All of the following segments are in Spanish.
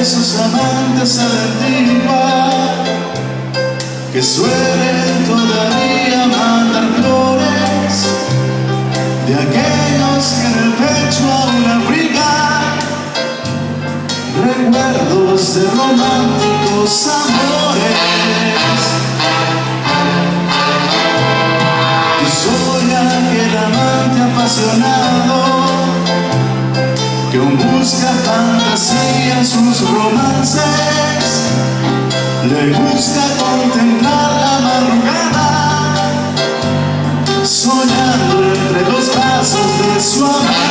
esos amantes a la que suelen todavía mandar flores de aquellos que en el pecho aún abrigan recuerdos de románticos amores. Yo soy aquel amante apasionado que aún busca fantasía le gusta contemplar la madrugada, soñando entre los brazos de su amada.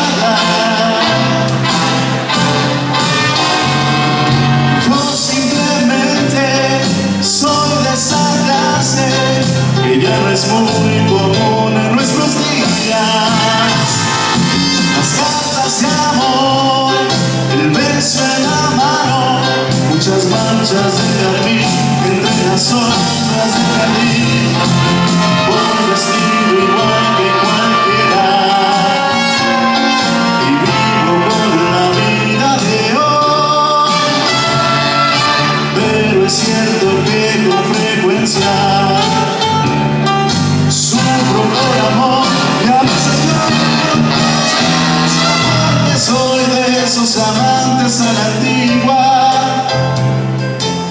Amantes a la antigua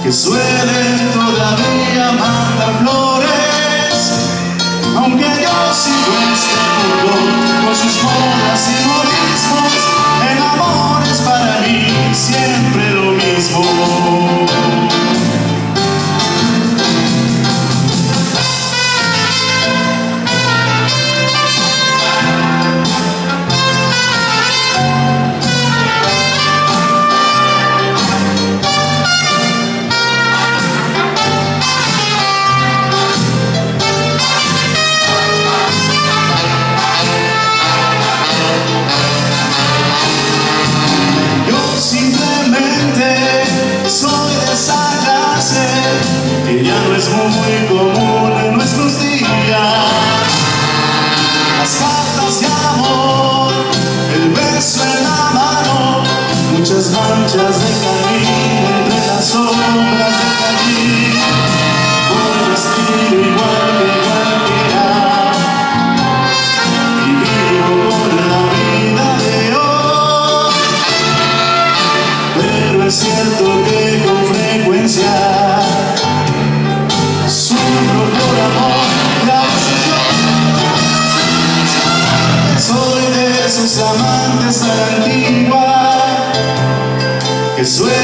que suelen es muy común en nuestros días. Las cartas de amor, el beso en la mano, muchas manchas de carmín que